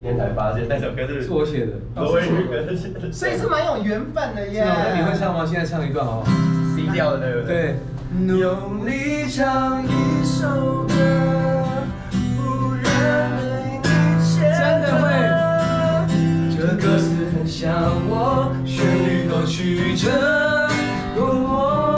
今天才发现那首歌是我写的。罗威，所以是蛮有缘分的耶。那你会唱吗？现在唱一段好不？C 调的，对不对？对。用力唱一首歌，不然对你牵真的会。这歌词很像我，旋律够曲折。